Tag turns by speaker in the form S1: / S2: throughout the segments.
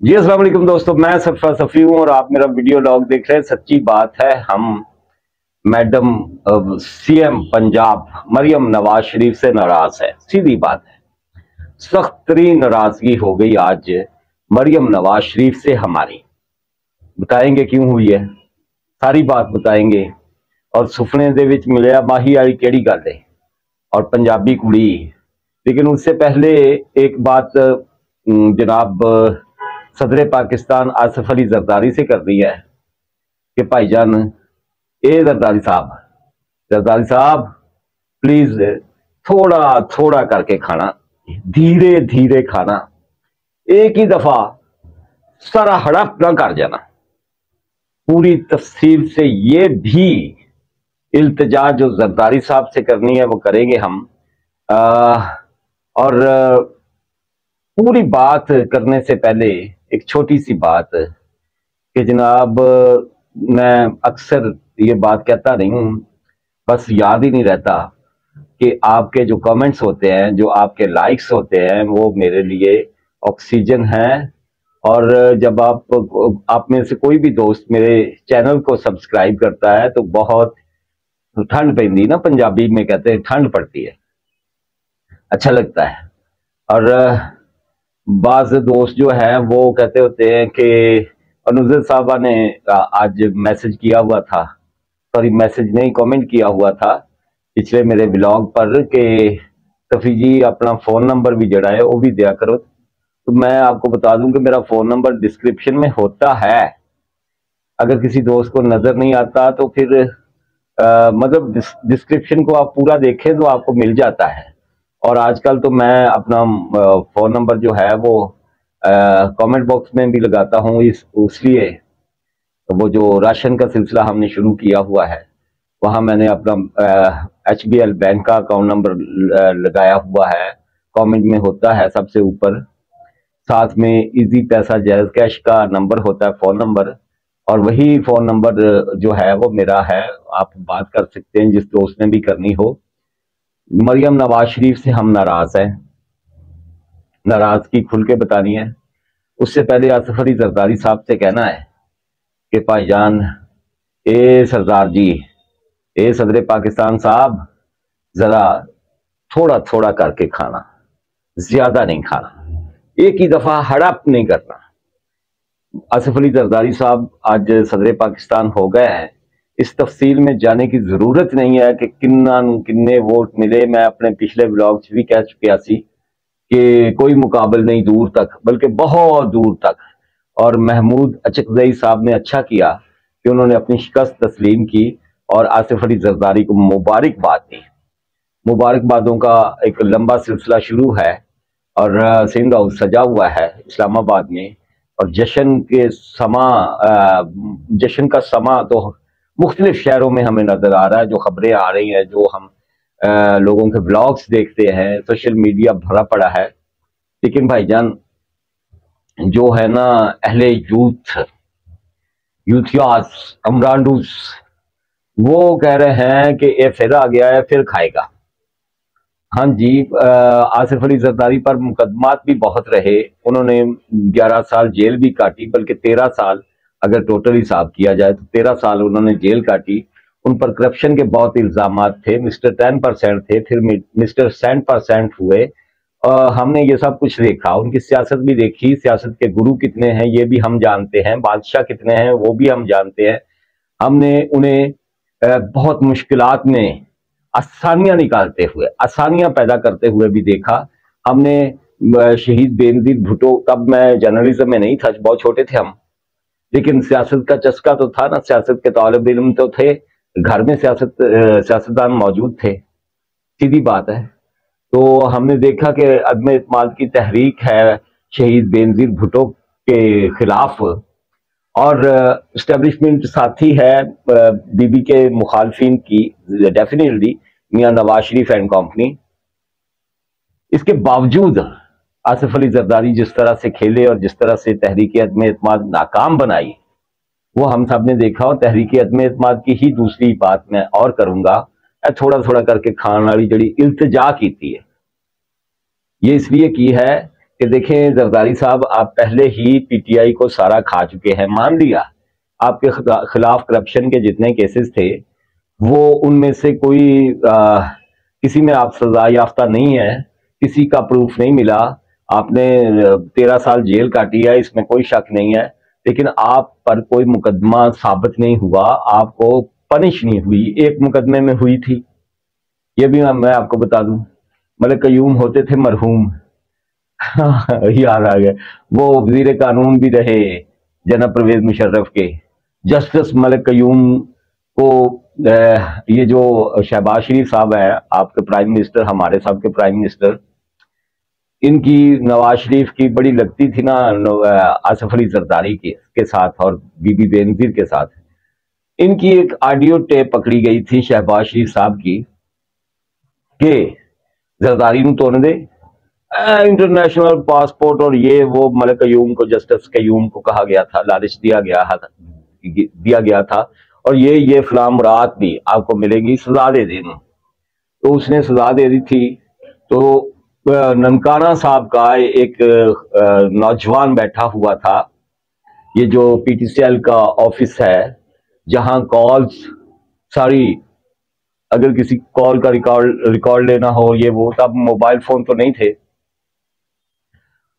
S1: जी, अस्सलाम दोस्तों, मैं सफ़ा सफ़ी हूँ और आप मेरा वीडियो लॉग देख रहे हैं। सच्ची बात है, हम मैडम सीएम पंजाब मरियम नवाज़ शरीफ से नाराज़ है। सीधी बात है, सख्त तरीन नाराज़गी हो गई आज मरियम नवाज़ शरीफ से हमारी। बताएँगे क्यों हुई है? सारी बात बताएँगे और सुफने विच मिलिया माही वाली केड़ी गल है? और पंजाबी कुड़ी, लेकिन उससे पहले एक बात जनाब सदर पाकिस्तान आसफ अली जरदारी से कर दी है कि भाईजान ए जरदारी साहब जरदारी साहब प्लीज़ थोड़ा थोड़ा करके खाना धीरे धीरे खाना। एक ही दफ़ा सारा हड़प ना कर जाना। पूरी तफसील से ये भी इल्तजा जो जरदारी साहब से करनी है वो करेंगे हम। आ, और पूरी बात करने से पहले एक छोटी सी बात कि जनाब, मैं अक्सर ये बात कहता नहीं हूँ। बस याद ही नहीं रहता कि आपके जो कमेंट्स होते हैं, जो आपके लाइक्स होते हैं, वो मेरे लिए ऑक्सीजन है। और जब आप आप में से कोई भी दोस्त मेरे चैनल को सब्सक्राइब करता है तो बहुत ठंड पैदी ना पंजाबी में कहते हैं, ठंड पड़ती है। अच्छा लगता है। और बाज दोस्त जो है वो कहते होते हैं कि अनुजर साहबा ने आज मैसेज किया हुआ था। सॉरी मैसेज नहीं कमेंट किया हुआ था पिछले मेरे ब्लॉग पर कि तफी जी अपना फ़ोन नंबर भी जड़ा है वो भी दिया करो। तो मैं आपको बता दूँ कि मेरा फ़ोन नंबर डिस्क्रिप्शन में होता है। अगर किसी दोस्त को नज़र नहीं आता तो फिर आ, मतलब डिस्क्रिप्शन को आप पूरा देखें तो आपको मिल जाता है। और आजकल तो मैं अपना फ़ोन नंबर जो है वो कमेंट बॉक्स में भी लगाता हूँ इस इसलिए वो जो राशन का सिलसिला हमने शुरू किया हुआ है, वहाँ मैंने अपना एच बी एल बैंक का अकाउंट नंबर लगाया हुआ है। कमेंट में होता है सबसे ऊपर। साथ में इजी पैसा जैज कैश का नंबर होता है फ़ोन नंबर और वही फ़ोन नंबर जो है वो मेरा है, आप बात कर सकते हैं जिस दोस्त ने भी करनी हो। मरियम नवाज़ शरीफ से हम नाराज़ हैं। नाराज़गी खुल के बतानी है। उससे पहले आसफ अली जरदारी साहब से कहना है कि भाईजान, ए सरदार जी, ए सदर पाकिस्तान साहब, जरा थोड़ा थोड़ा करके खाना, ज़्यादा नहीं खाना। एक ही दफ़ा हड़प नहीं करना। आसिफ अली जरदारी साहब आज सदर पाकिस्तान हो गए हैं। इस तफसील में जाने की ज़रूरत नहीं है कि किन्ना, किन्ने वोट मिले। मैं अपने पिछले ब्लॉग भी कह चुकिया सी कि कोई मुकाबल नहीं दूर तक, बल्कि बहुत दूर तक। और महमूद अचकजई साहब ने अच्छा किया कि उन्होंने अपनी शिकस्त तस्लीम की और आसिफ अली जरदारी को मुबारकबाद दी। मुबारकबादों का एक लंबा सिलसिला शुरू है और सिंध हाउस सजा हुआ है इस्लामाबाद में। और जश्न के समा जश्न का समा तो मुख्तलिफ़ शहरों में हमें नज़र आ रहा है जो खबरें आ रही हैं जो हम आ, लोगों के ब्लॉग्स देखते हैं सोशल मीडिया भरा पड़ा है। लेकिन भाईजान जो है ना अहले यूथ यूथियास अमरानडूस वो कह रहे हैं कि ये फिर आ गया है फिर खाएगा। हाँ जी आसिफ अली जरदारी पर मुकदमात भी बहुत रहे। उन्होंने 11 साल जेल भी काटी बल्कि 13 साल अगर टोटल हिसाब किया जाए तो तेरह साल उन्होंने जेल काटी। उन पर करप्शन के बहुत इल्ज़ाम थे। मिस्टर टेन परसेंट थे फिर मिस्टर सेंट परसेंट हुए। आ, हमने ये सब कुछ देखा। उनकी सियासत भी देखी। सियासत के गुरु कितने हैं ये भी हम जानते हैं। बादशाह कितने हैं वो भी हम जानते हैं। हमने उन्हें बहुत मुश्किल में आसानियाँ निकालते हुए आसानियाँ पैदा करते हुए भी देखा। हमने शहीद बेनजीर भुट्टो तब मैं जर्नलिज्म में नहीं था बहुत छोटे थे हम। लेकिन सियासत का चस्का तो था ना, सियासत के तालब इलम तो थे, घर में सियासत सियासतदान मौजूद थे। सीधी बात है। तो हमने देखा कि अदम इतमाद की तहरीक है, शहीद बेनजीर भुट्टो के खिलाफ। और इस्टेब्लिशमेंट साथी है बीबी के मुखालफिन की डेफिनेटली मियाँ नवाज़ शरीफ एंड कंपनी इसके बावजूद आसिफ अली जरदारी जिस तरह से खेले और जिस तरह से तहरीक अदम अतमाद नाकाम बनाई वो हम सबने देखा और तहरीक अदम अतमाद की ही दूसरी बात मैं और करूँगा। थोड़ा थोड़ा करके खान वाली जड़ी इल्तजा की थी ये। इसलिए की है कि देखें जरदारी साहब आप पहले ही पीटीआई को सारा खा चुके हैं। मान लिया आपके खिलाफ करप्शन के जितने केसेस थे वो उनमें से कोई आ, किसी में आप सजा याफ्ता नहीं है किसी का प्रूफ नहीं मिला। आपने तेरह साल जेल काटी है, इसमें कोई शक नहीं है। लेकिन आप पर कोई मुकदमा साबित नहीं हुआ, आपको पनिश नहीं हुई, एक मुकदमे में हुई थी। ये भी मैं आपको बता दूँ, मलिक कयूम होते थे मरहूम। याद आ गया। वो वज़ीर कानून भी रहे जनाब परवेज मुशर्रफ के। जस्टिस मलिक कयूम को ये जो शहबाज शरीफ साहब है, आपके प्राइम मिनिस्टर, हमारे साहब के प्राइम मिनिस्टर इनकी नवाज़ शरीफ की बड़ी लगती थी ना आसफ अली जरदारी के, के साथ और बीबी बेनजीर के साथ। इनकी एक ऑडियो टेप पकड़ी गई थी शहबाज शरीफ साहब की के जरदारी तोड़ दे। इंटरनेशनल पासपोर्ट और ये वो मलिक कयूम को जस्टिस कयूम को कहा गया था लालिश दिया गया दिया गया था। और ये ये फलाम रात भी आपको मिलेगी सजा दे देनी। तो उसने सजा दे दी थी तो ननकाना साहब का एक नौजवान बैठा हुआ था। ये जो पीटीसीएल का ऑफ़िस है जहाँ कॉल्स सारी अगर किसी कॉल का रिकॉर्ड रिकॉर्ड लेना हो ये वो तब मोबाइल फ़ोन तो नहीं थे।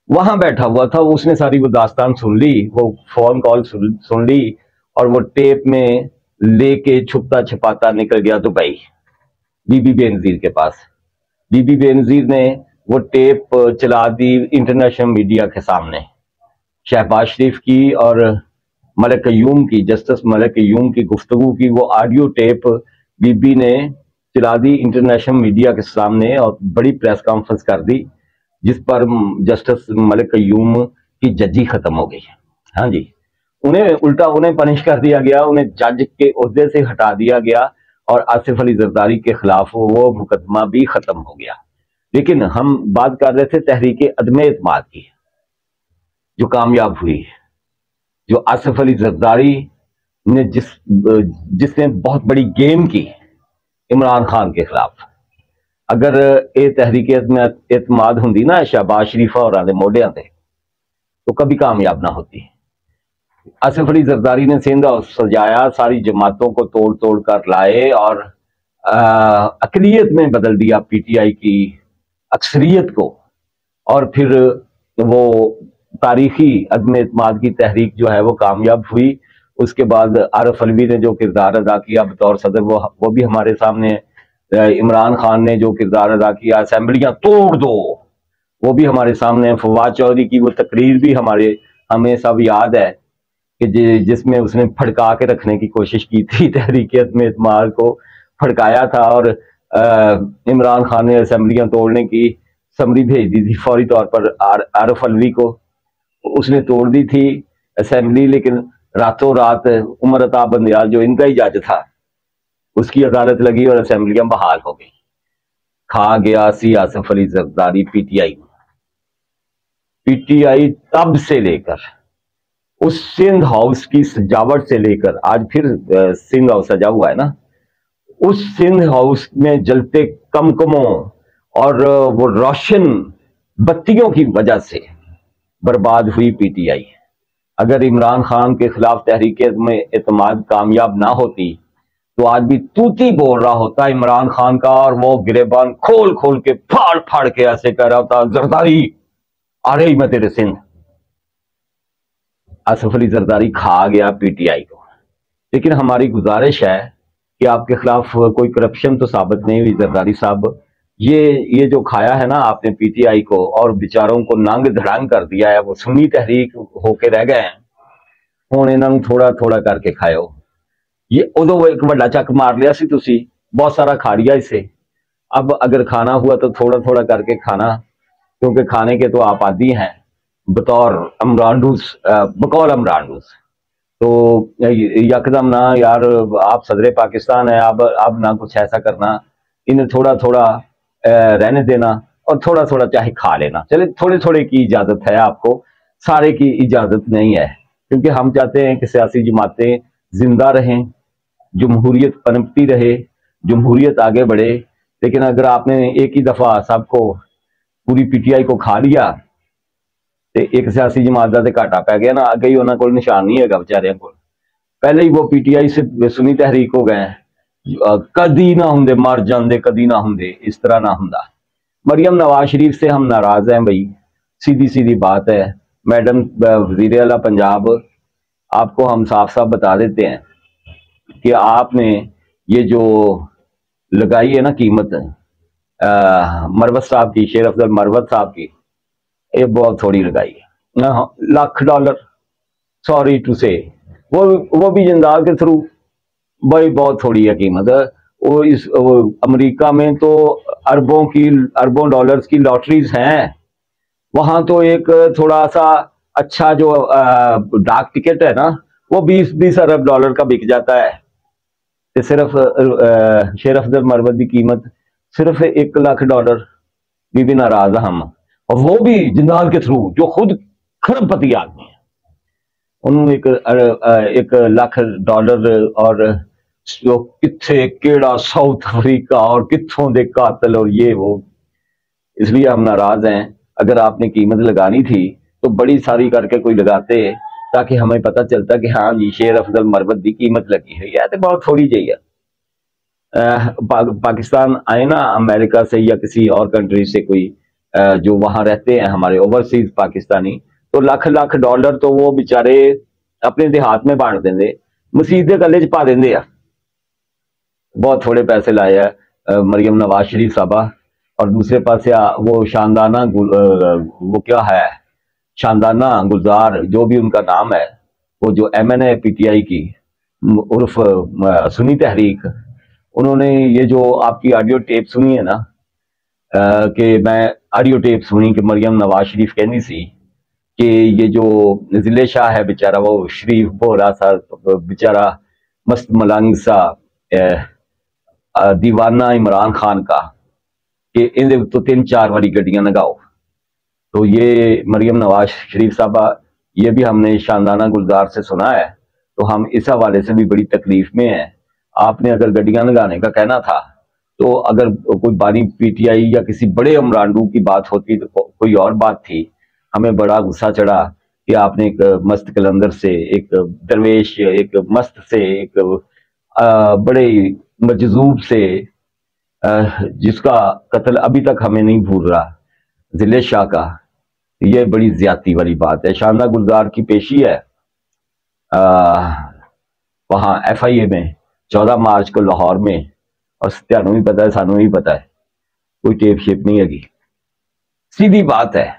S1: वहाँ बैठा हुआ था उसने सारी वो दास्तान सुन ली वो फ़ोन कॉल सुन, सुन ली और वो टेप में लेके छुपता छुपाता निकल गया दुबई बीबी बेनजीर के पास। बीबी बेनजीर ने वो टेप चला दी इंटरनेशनल मीडिया के सामने। शहबाज शरीफ की और मलिक यूम की, जस्टिस मलिक यूम की गुफ्तगु की वो ऑडियो टेप बीबी ने चला दी इंटरनेशनल मीडिया के सामने और बड़ी प्रेस कॉन्फ्रेंस कर दी, जिस पर जस्टिस मलिक यूम की जजी खत्म हो गई। हाँ जी। उन्हें उल्टा उन्हें पनिश कर दिया गया, उन्हें जज के अहदे से हटा दिया गया और आसिफ अली जरदारी के खिलाफ वो मुकदमा भी खत्म हो गया। लेकिन हम बात कर रहे थे तहरीक अदम एतमाद की, जो कामयाब हुई, जो आसिफ अली जरदारी ने जिस, जिसने बहुत बड़ी गेम की इमरान खान के खिलाफ। अगर ये तहरीक एतमाद होंगी ना शहबाज शरीफा और मोडिया से तो कभी कामयाब ना होती। आसिफ अली जरदारी ने सिंध सजाया, सारी जमातों को तोड़ तोड़ कर लाए और अकलीत में बदल दिया पीटीआई की अक्सरियत को और फिर वो तारीखी अदम अतमाद की तहरीक जो है वो कामयाब हुई। उसके बाद आरफ अलवी ने जो किरदार अदा किया, बतौर सदर, वो वो भी हमारे सामने इमरान खान ने जो किरदार अदा किया असम्बलियाँ तोड़ दो, वो भी हमारे सामने फवाद चौधरी की वो तकरीर भी हमारे, हमें सब याद है कि जिसमें उसने फड़का के रखने की कोशिश की थी तहरीकियत में इतमार को, फड़काया था और इमरान खान ने असम्बलियाँ तोड़ने की, समरी भेज दी थी फौरी तौर पर आरफ अलवी को। उसने तोड़ दी थी असम्बली लेकिन रातों रात उमर अता बंदयाल जो इनका ही जज था, उसकी अदालत लगी और असम्बलियाँ बहाल हो गई। खा गया सी आसफ अली जरदारी पीटीआई पीटीआई तब से लेकर, उस सिंध हाउस की सजावट से लेकर, आज फिर सिंध हाउस सजा हुआ है ना? उस सिंध हाउस में जलते कमकमों और वो रोशन बत्तियों की वजह से बर्बाद हुई पीटीआई। अगर इमरान खान के खिलाफ तहरीक में एतमाद कामयाब ना होती तो आज भी तूती बोल रहा होता इमरान खान का और वो गिरेबान खोल खोल के फाड़ फाड़ के ऐसे कह रहा होता, जरदारी, आ रही मैं तेरे सिंध असफ अली जरदारी खा गया पीटीआई को। लेकिन हमारी गुजारिश है कि आपके खिलाफ कोई करप्शन तो साबित नहीं हुई, जरदारी साहब ये ये जो खाया है ना आपने पीटीआई को और बेचारों को नंग धड़ंग कर दिया है, वो सुन्नी तहरीक होके रह गए हैं। हूँ इन्हों थोड़ा थोड़ा करके खाओ ये उदो एक बड़ा चक मार लिया सी तुसी, बहुत सारा खा लिया इसे। अब अगर खाना हुआ तो थोड़ा थोड़ा करके खाना, क्योंकि खाने के तो आप आदि हैं। बतौर अमरानडूस बकौल अमरानडूस तो यकदम ना, यार, आप सदर पाकिस्तान है अब अब ना कुछ ऐसा करना। इन्हें थोड़ा थोड़ा रहने देना और थोड़ा थोड़ा चाहे खा लेना। चले थोड़े थोड़े की इजाज़त है आपको। सारे की इजाज़त नहीं है, क्योंकि हम चाहते हैं कि सियासी जमातें ज़िंदा रहें, जमहूरियत पनपती रहे, जमहूरियत आगे बढ़े। लेकिन अगर आपने एक ही दफ़ा सबको, पूरी पीटीआई को खा लिया ਤੇ ਇੱਕ ਸਿਆਸੀ ਜਮਾਤ ਦਾ ਤੇ ਘਾਟਾ ਪੈ ਗਿਆ ਨਾ ਅੱਗੇ ਹੀ ਉਹਨਾਂ ਕੋਲ ਨਿਸ਼ਾਨ ਨਹੀਂ ਹੈਗਾ ਵਿਚਾਰਿਆਂ ਕੋਲ ਪਹਿਲੇ ਹੀ ਉਹ ਪੀਟੀਆਈ ਸੇ ਸੁਨੀ ਤਹਿਰੀਕ ਹੋ ਗਏ कदी ना होंगे मर जाते कदी ना होंगे इस तरह ना होंगे मरियम नवाज शरीफ से हम नाराज हैं भाई सीधी सीधी बात है मैडम वजीर अला पंजाब आपको हम साफ साफ बता देते हैं कि आपने ये जो लगाई है ना कीमत मरवत साहब की शेर अफजल मरवत साहब की ये बहुत थोड़ी लगाई है। लाख डॉलर सॉरी टू से वो वो भी जिंदाल के थ्रू भाई बहुत थोड़ी है कीमत। वो इस वो अमेरिका में तो अरबों की अरबों डॉलर्स की लॉटरीज हैं। वहाँ तो एक थोड़ा सा अच्छा जो डाक टिकट है ना वो बीस बीस अरब डॉलर का बिक जाता है। तो सिर्फ़ शेर अफजल मरवत की कीमत सिर्फ़ एक लाख डॉलर। भी, भी नाराज़ हम। और वो भी जिंदाल के थ्रू जो खुद खरबपति आदमी है। उन्होंने एक एक लाख डॉलर और जो किथे केड़ा साउथ अफ्रीका और कितों दे कातल और ये वो। इसलिए हम नाराज़ हैं। अगर आपने कीमत लगानी थी तो बड़ी सारी करके कोई लगाते ताकि हमें पता चलता कि हाँ जी शेर अफजल मरबत की कीमत लगी है। यह तो बहुत थोड़ी चाहिए पा, पाकिस्तान आए ना अमेरिका से या किसी और कंट्री से कोई जो वहाँ रहते हैं हमारे ओवरसीज पाकिस्तानी तो लाख लाख डॉलर तो वो बेचारे अपने देहात में बांट देंगे, मसीद गले च पा देंगे बहुत थोड़े पैसे लाए हैं मरियम नवाज़ शरीफ साहबा, और दूसरे पास वो शानदाना वो क्या है, शानदाना गुलजार, जो भी उनका नाम है, वो जो M N A P T I की उर्फ़ सुनी तहरीक, उन्होंने ये जो आपकी ऑडियो टेप सुनी है ना कि मैं ऑडियो टेप सुनी कि मरियम नवाज़ शरीफ कहनी सी कि ये जो ज़िले शाह है बेचारा, वो शरीफ बोरा सा, बेचारा मस्त मलंग सा दीवाना इमरान खान का, कि इन तो तीन चार वाली गड्डियाँ लगाओ तो ये मरियम नवाज़ शरीफ साहबा, ये भी हमने शानदाना गुलजार से सुना है। तो हम इस हवाले से भी बड़ी तकलीफ़ में हैं। आपने अगर गड्डियाँ लगाने का कहना था तो अगर कोई बारी पीटीआई या किसी बड़े अमरानडू की बात होती तो कोई और बात थी, हमें बड़ा गुस्सा चढ़ा कि आपने एक मस्त कलंदर से, एक दरवेश, एक मस्त से, एक बड़े मजजूब से जिसका कत्ल अभी तक हमें नहीं भूल रहा, ज़िले शाह का यह बड़ी ज़्यादा वाली बात है। शानदार गुलजार की पेशी है। वहाँ एफ़ आई ए में, चौदह मार्च को लाहौर में और सत्यानु भी पता है, सानू भी पता है। कोई टेप शेप नहीं है सीधी बात है।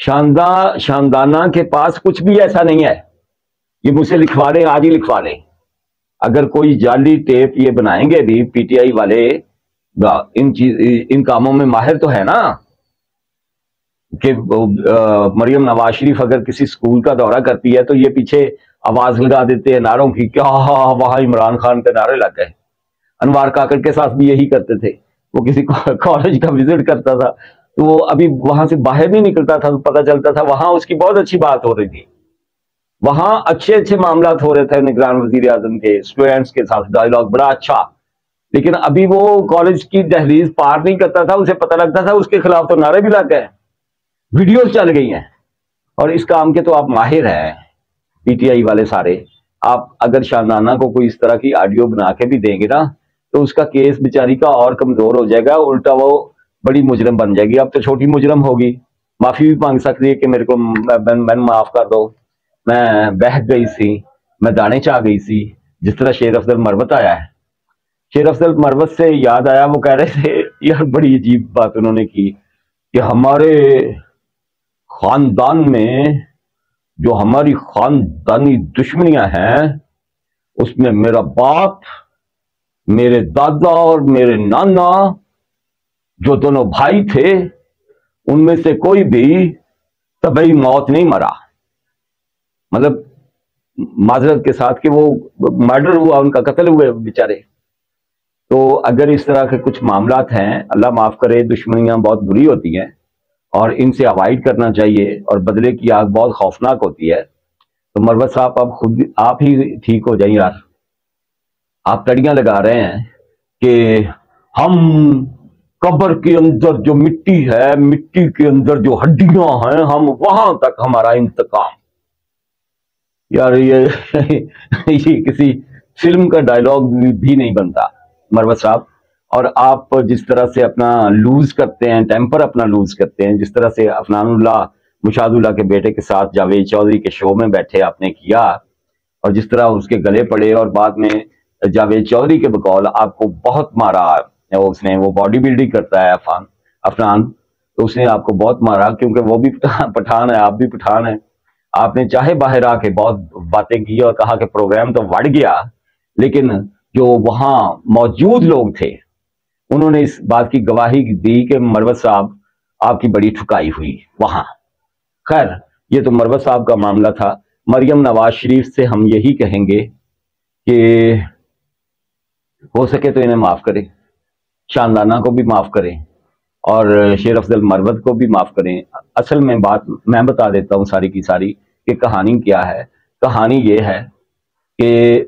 S1: शानदार शानदाना के पास कुछ भी ऐसा नहीं है। ये मुझसे लिखवा लें आज ही लिखवा लें अगर कोई जाली टेप ये बनाएँगे भी पीटीआई वाले इन चीज़, इन कामों में माहिर तो है ना? कि मरियम नवाज़ शरीफ अगर किसी स्कूल का दौरा करती है तो ये पीछे आवाज़ लगा देते हैं नारों की, क्या, वहाँ इमरान खान के नारे लग गए? अनवार काकड़ के साथ भी यही करते थे। वो किसी कॉलेज का विज़िट करता था। तो वो अभी वहाँ से बाहर नहीं निकलता था तो पता चलता था वहाँ उसकी बहुत अच्छी बात हो रही थी। वहाँ अच्छे अच्छे मामला हो रहे थे निगरान वज़ीर आज़म के स्टूडेंट्स के साथ डायलॉग बड़ा अच्छा। लेकिन अभी वो कॉलेज की दहलीज पार नहीं करता था, उसे पता लगता था उसके खिलाफ तो नारे भी लग गए वीडियो चल गई हैं। और इस काम के तो आप माहिर हैं, पीटीआई वाले सारे। आप अगर शानदाना को कोई इस तरह की ऑडियो बना के भी देंगे ना तो उसका केस बेचारी का और कमज़ोर हो जाएगा, उल्टा वो बड़ी मुजरम बन जाएगी। अब तो छोटी मुजरम होगी। माफ़ी भी मांग सकती है कि मेरे को मैंने माफ़ कर दो। मैं बह गई सी, मैं दाने चाह गई सी, जिस तरह शेर अफजल मरवत आया है। शेर अफजल मरवत से याद आया, वो कह रहे थे, यार, बड़ी अजीब बात उन्होंने की कि हमारे खानदान में जो हमारी खानदानी दुश्मनियाँ हैं, उसमें मेरा बाप मेरे दादा और मेरे नाना, जो दोनों भाई थे, उनमें से कोई भी तबई मौत नहीं मरा। मतलब माजरत के साथ कि वो मर्डर हुआ, उनका कत्ल हुए बेचारे। तो अगर इस तरह के कुछ मामला हैं, अल्लाह माफ़ करे, दुश्मनियाँ बहुत बुरी होती हैं, और इनसे अवॉइड करना चाहिए, और बदले की आग बहुत खौफनाक होती है तो मरवत साहब आप खुद आप ही ठीक हो जाइए यार। आप तड़ियाँ लगा रहे हैं कि हम कब्र के अंदर जो मिट्टी है, मिट्टी के अंदर जो हड्डियाँ हैं, हम वहाँ तक हमारा इंतकाम। यार ये ये किसी फ़िल्म का डायलॉग भी नहीं बनता, मरवत साहब। और आप जिस तरह से अपना लूज करते हैं टेम्पर अपना लूज करते हैं, जिस तरह से अफनानुल्लाह मुशादुल्ला के बेटे के साथ जावेद चौधरी के शो में बैठे आपने किया, और जिस तरह उसके गले पड़े और बाद में जावेद चौधरी के बकौल आपको बहुत मारा उसने, वो बॉडी बिल्डिंग करता है अफान, अफनान। तो उसने आपको बहुत मारा, क्योंकि वो भी पठान है, आप भी पठान है। आपने चाहे बाहर आके बहुत बातें की और कहा कि प्रोग्राम तो बढ़ गया, लेकिन जो वहाँ मौजूद लोग थे, उन्होंने इस बात की गवाही दी कि मरवत साहब आपकी बड़ी ठुकाई हुई वहाँ। खैर, ये तो मरवत साहब का मामला था। मरियम नवाज़ शरीफ से हम यही कहेंगे कि हो सके तो इन्हें माफ़ करें। शानदाना को भी माफ़ करें और शेर अफजल मरवत को भी माफ़ करें। असल में बात, मैं बता देता हूँ सारी की सारी कि कहानी क्या है। कहानी ये है कि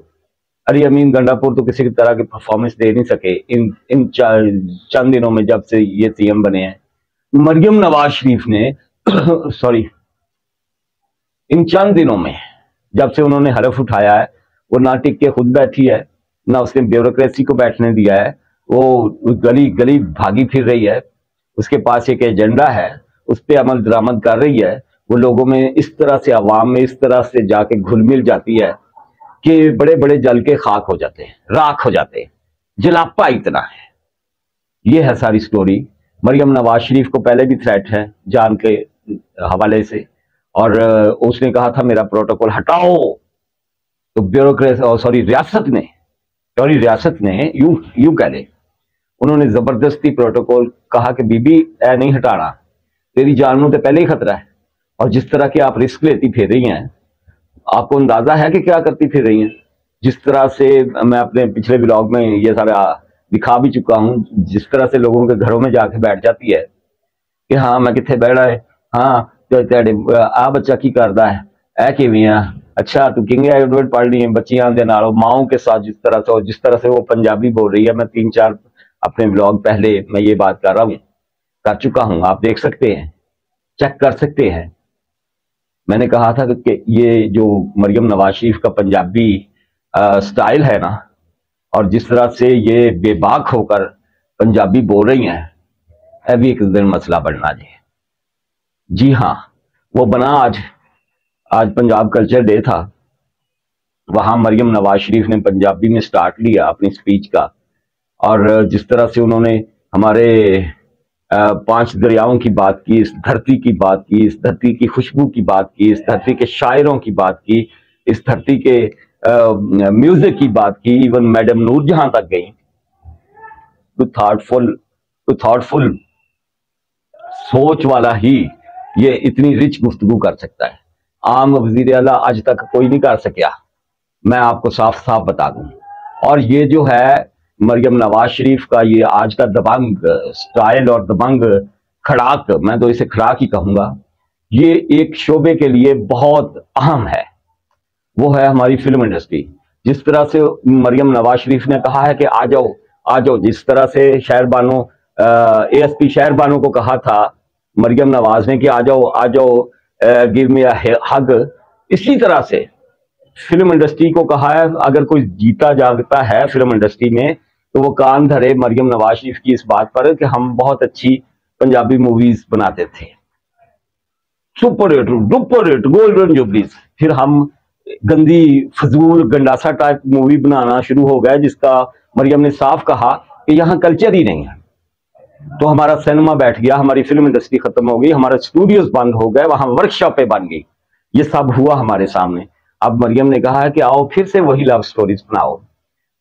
S1: अरे अमीन गंडापुर तो किसी तरह की परफॉर्मेंस दे नहीं सके। इन इन चंद दिनों में जब से ये सीएम बने हैं। मरियम नवाज़ शरीफ ने सॉरी इन चंद दिनों में जब से उन्होंने हरफ उठाया है, वो ना टिक के खुद बैठी है। ना उसने ब्यूरोक्रेसी को बैठने दिया है, वो गली गली भागी फिर रही है, उसके पास एक एजेंडा है, उस पर अमल दरामद कर रही है, वो लोगों में इस तरह से आवाम में इस तरह से जाके घुल मिल जाती है कि बड़े बड़े जल के खाक हो जाते हैं, राख हो जाते हैं जलापा इतना है। ये है सारी स्टोरी मरियम नवाज़ शरीफ को पहले भी थ्रेट है जान के हवाले से। और, उसने कहा था, मेरा प्रोटोकॉल हटाओ। तो ब्यूरोक्रेसी सॉरी रियासत ने और रियासत ने यू यू कह ले उन्होंने ज़बरदस्ती प्रोटोकॉल कहा कि, बीबी ए नहीं हटाना तेरी जान में तो पहले ही खतरा है। और जिस तरह की आप रिस्क लेती फिर रही हैं, आपको अंदाज़ा है कि क्या करती फिर रही हैं? जिस तरह से मैं अपने पिछले ब्लॉग में ये सारा दिखा भी चुका हूँ, जिस तरह से लोगों के घरों में जाके बैठ जाती है कि हाँ मैं कितने बैठा है? हाँ तो आ बच्चा की करता है? ऐ किवें अच्छा तू किंग एडवर्ड पढ़ रही है, बच्चियाँ दे नाल माओ के साथ जिस तरह से और जिस तरह से वो पंजाबी बोल रही है, मैं तीन चार अपने ब्लॉग पहले मैं ये बात कर रहा हूँ, कर चुका हूँ, आप देख सकते हैं चेक कर सकते हैं। मैंने कहा था कि ये जो मरियम नवाज़ शरीफ का पंजाबी स्टाइल है ना, और जिस तरह से ये बेबाक होकर पंजाबी बोल रही हैं, अभी एक दिन मसला बढ़ना जी। जी हाँ वो बना आज आज पंजाब कल्चर डे था। वहाँ मरियम नवाज़ शरीफ ने पंजाबी में स्टार्ट लिया अपनी स्पीच का। और जिस तरह से उन्होंने हमारे पाँच दरियाओं की बात की, इस धरती की बात की, इस धरती की खुशबू की बात की, इस धरती के शायरों की बात की, इस धरती के म्यूज़िक की बात की इवन मैडम नूर जहाँ तक गई तो थॉटफुल तो थॉटफुल सोच वाला ही ये इतनी रिच गुफ्तगु कर सकता है। आम वज़ीर अला आज तक कोई नहीं कर सकिया। मैं आपको साफ़ साफ़ बता दूँ। और ये जो है, मरियम नवाज़ शरीफ का ये आज का दबंग स्टाइल और दबंग खड़ाक, मैं तो इसे खड़ाक ही कहूँगा। ये एक शोबे के लिए बहुत अहम है। वो है हमारी फ़िल्म इंडस्ट्री जिस तरह से मरियम नवाज़ शरीफ ने कहा है कि आ जाओ आ जाओ। जिस तरह से शहर बानो ए एस पी शहर बानो को कहा था, मरियम नवाज़ ने कि आ जाओ आ जाओ। गिव मी हग इसी तरह से फ़िल्म इंडस्ट्री को कहा है, अगर कोई जीता जागता है फ़िल्म इंडस्ट्री में तो वो कान धरे मरियम नवाज़ शरीफ की इस बात पर कि हम बहुत अच्छी पंजाबी मूवीज़ बनाते थे। Super hit duper hit golden jubilees फिर हम गंदी फजूल, गंडासा टाइप मूवी बनाना शुरू हो गया जिसका मरियम ने साफ़ कहा कि यहाँ कल्चर ही नहीं है। तो हमारा सिनेमा बैठ गया, हमारी फ़िल्म इंडस्ट्री खत्म हो गई, हमारे स्टूडियोज बंद हो गए, वहाँ वर्कशॉपें बन गई। ये सब हुआ हमारे सामने। अब मरियम ने कहा है कि आओ, फिर से वही लव स्टोरीज बनाओ।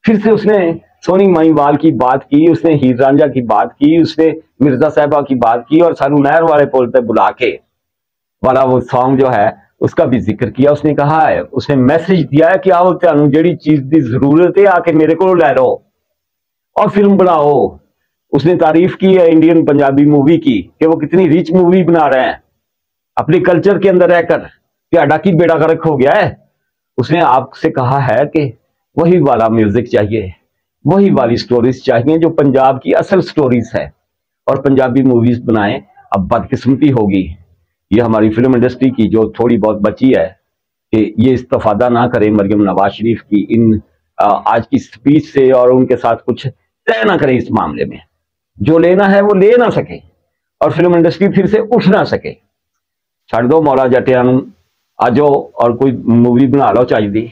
S1: फिर से उसने सोनी माईवाल की बात की, उसने हीर रांझा की बात की, उसने मिर्ज़ा साहबा की बात की और सानू नहर वाले पुल पे बुला के वाला वो सॉन्ग जो है, उसका भी ज़िक्र किया। उसने कहा है, उसने मैसेज दिया है कि आओ तेन जी चीज़ की ज़रूरत है, आके मेरे को लै लो और फ़िल्म बनाओ। उसने तारीफ़ की है इंडियन पंजाबी मूवी की कि वो कितनी रिच मूवी बना रहे हैं। अपने कल्चर के अंदर रहकर क्या की बेड़ा गर्क हो गया है। उसने आपसे कहा है कि वही वाला म्यूज़िक चाहिए, वही वाली स्टोरीज चाहिए जो पंजाब की असल स्टोरीज है। और पंजाबी मूवीज़ बनाएँ, अब बदकिस्मती होगी। ये हमारी फ़िल्म इंडस्ट्री की जो थोड़ी बहुत बची है कि ये इस्तफादा ना करें मरियम नवाज़ शरीफ की इन आज की स्पीच से और उनके साथ कुछ तय ना करें इस मामले में। जो लेना है वो ले ना सके और फ़िल्म इंडस्ट्री फिर से उठ ना सके। छड़ दो मौला जटिया आजो और कोई मूवी बना लो चाहिए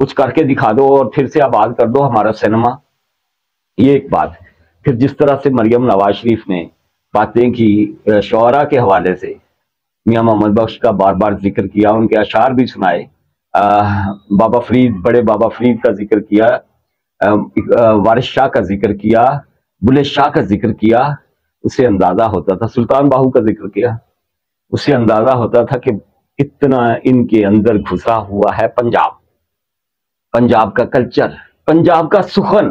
S1: कुछ करके दिखा दो और फिर से आबाद कर दो हमारा सिनेमा ये एक बात। फिर जिस तरह से मरियम नवाज़ शरीफ ने बातें की शौरा के हवाले से, मियाँ मोहम्मद बख्श का बार बार ज़िक्र किया, उनके अशार भी सुनाए बाबा फरीद, बड़े बाबा फरीद का ज़िक्र किया वारिस शाह का ज़िक्र किया बुले शाह का ज़िक्र किया, उसे अंदाज़ा होता था, सुल्तान बाहू का ज़िक्र किया, उसे अंदाज़ा होता था कि इतना इनके अंदर घुसा हुआ है पंजाब। पंजाब का कल्चर, पंजाब का सुखन,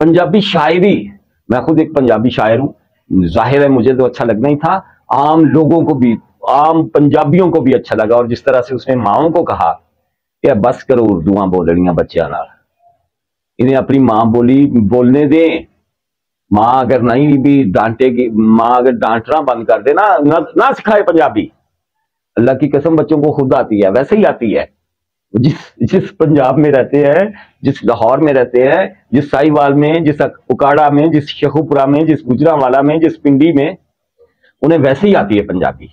S1: पंजाबी शायरी। मैं खुद एक पंजाबी शायर हूँ। ज़ाहिर है मुझे तो अच्छा लगना ही था। आम लोगों को भी, आम पंजाबियों को भी अच्छा लगा और जिस तरह से उसने माओ को कहा कि बस करो उर्दुआ बोलनिया बच्चों इन्हें अपनी माँ बोली, बोलने दें। माँ अगर नहीं भी डांटेगी माँ अगर डांटना बंद कर दे ना ना सिखाए पंजाबी। अल्लाह की कसम बच्चों को खुद आती है, वैसे ही आती है। जिस जिस पंजाब में रहते हैं, जिस लाहौर में रहते हैं, जिस साहिवाल में, जिस उकाड़ा में, जिस शेखुपुरा में, जिस गुजरावाला में, जिस पिंडी में, उन्हें वैसे ही आती है पंजाबी।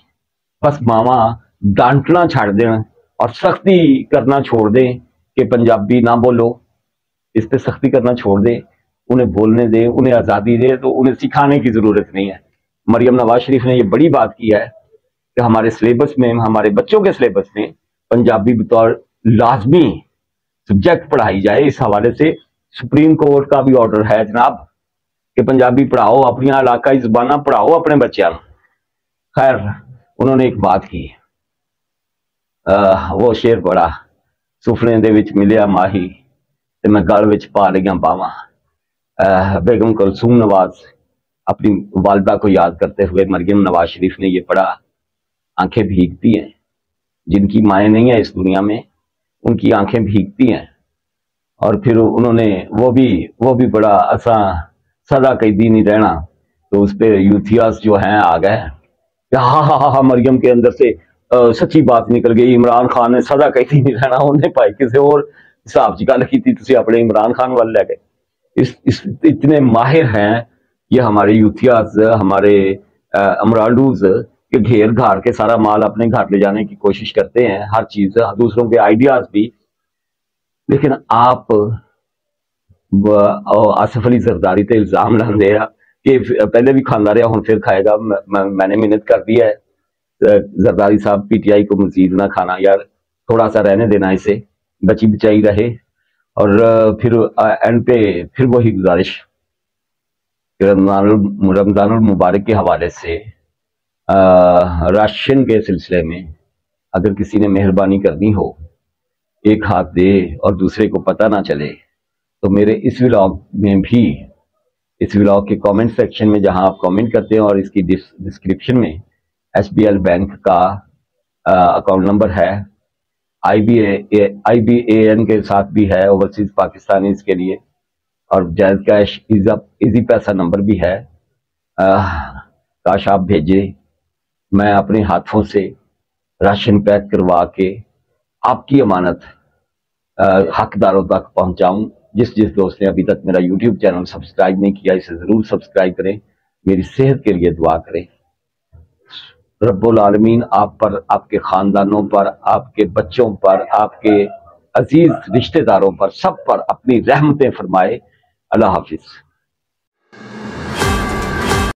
S1: बस मामा, डांटना छाड़ दें और सख्ती करना छोड़ दें कि पंजाबी ना बोलो। इस पर सख्ती करना छोड़ दें। उन्हें बोलने दें उन्हें आज़ादी दे तो उन्हें सिखाने की ज़रूरत नहीं है। मरियम नवाज़ शरीफ ने यह बड़ी बात की है कि हमारे सिलेबस में हमारे बच्चों के सिलेबस में पंजाबी बतौर लाजमी सब्जेक्ट पढ़ाई जाए इस हवाले से सुप्रीम कोर्ट का भी ऑर्डर है जनाब कि पंजाबी पढ़ाओ अपनी इलाकाई जबाना पढ़ाओ अपने बच्चों खैर उन्होंने एक बात की। आ, वो शेर पढ़ा सुफने दे मिलिया माही ते मैं गल विच पा लिया बावा। बेगम कलसूम नवाज़ अपनी वालदा को याद करते हुए मरियम नवाज़ शरीफ ने ये पढ़ा आँखें भीगती हैं। जिनकी माए नहीं है इस दुनिया में उनकी आँखें भीगती हैं। और फिर उन्होंने वो भी वो भी बड़ा असा सदा कैदी नहीं रहना तो उस पर यूथियास जो हैं आ गए। हा हा हा हा मरियम के अंदर से आ, सच्ची बात निकल गई। इमरान खान ने सदा कैदी नहीं रहना उन्हें पाई किसी और हिसाब से गल की थी अपने इमरान खान वाल लै गए। इस, इस इतने माहिर हैं ये हमारे यूथियाज हमारे अमराडूज के घेर घार के सारा माल अपने घर ले जाने की कोशिश करते हैं हर चीज़ दूसरों के आइडियाज़ भी। लेकिन आप आसिफ अली जरदारी तो इल्ज़ाम लाते कि पहले भी खाना रहा हूँ फिर खाएगा मैंने मेहनत कर दी है। जरदारी साहब पीटीआई को मजीद ना खाना यार थोड़ा सा रहने देना इसे बची बचाई रहे। और फिर एंड पे फिर वही गुजारिश। रमज़ान मुबारक के हवाले से राशन के सिलसिले में अगर किसी ने मेहरबानी करनी हो, एक हाथ दे और दूसरे को पता ना चले तो मेरे इस व्लॉग में भी, इस व्लॉग के कमेंट सेक्शन में जहाँ आप कमेंट करते हैं और इसकी डिस्क्रिप्शन में एस बैंक का अकाउंट नंबर है आई बी एन के साथ भी है ओवरसीज पाकिस्तानी के लिए। और JazzCash Easypaisa number भी है। काश आप भेजे। मैं अपने हाथों से राशन पैक करवा के आपकी अमानत हकदारों तक पहुंचाऊं। जिस जिस दोस्त ने अभी तक मेरा यूट्यूब चैनल सब्सक्राइब नहीं किया, इसे ज़रूर सब्सक्राइब करें। मेरी सेहत के लिए दुआ करें। रब्बुल आलमीन आप पर, आपके ख़ानदानों पर, आपके बच्चों पर, आपके अज़ीज़ रिश्तेदारों पर, सब पर अपनी रहमतें फरमाए। अल्लाह हाफिज़।